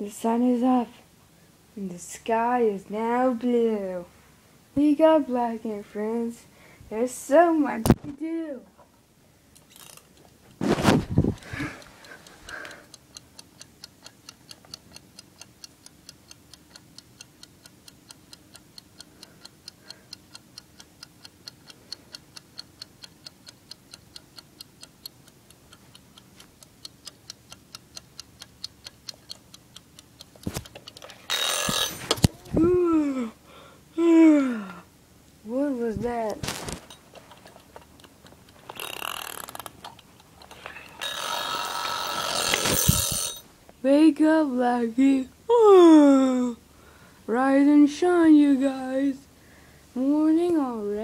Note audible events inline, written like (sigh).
The sun is up, and the sky is now blue. We got black and friends, there's so much to do. That? Wake up, Blackey. (sighs) Rise and shine, you guys. Morning already.